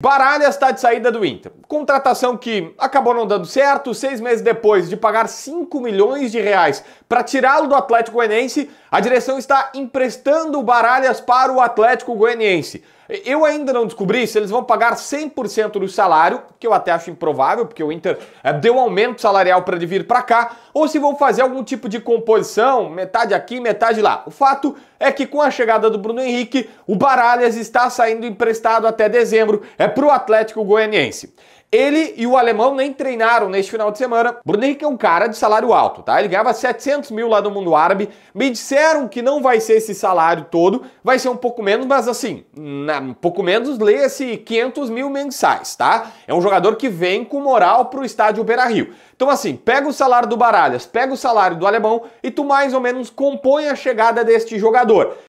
Baralhas está de saída do Inter. Contratação que acabou não dando certo. Seis meses depois de pagar 5 milhões de reais para tirá-lo do Atlético Goianiense, a direção está emprestando o Baralhas para o Atlético Goianiense. Eu ainda não descobri se eles vão pagar 100% do salário, que eu até acho improvável, porque o Inter é, deu um aumento salarial para ele vir para cá, ou se vão fazer algum tipo de composição, metade aqui, metade lá. O fato é que com a chegada do Bruno Henrique, o Baralhas está saindo emprestado até dezembro é para o Atlético Goianiense. Ele e o alemão nem treinaram neste final de semana. Bruno Henrique é um cara de salário alto, tá? Ele ganhava 700 mil lá no mundo árabe. Me disseram que não vai ser esse salário todo, vai ser um pouco menos, mas assim, um pouco menos, lê-se 500 mil mensais, tá? É um jogador que vem com moral pro estádio Beira-Rio. Então assim, pega o salário do Baralhas, pega o salário do alemão e tu mais ou menos compõe a chegada deste jogador.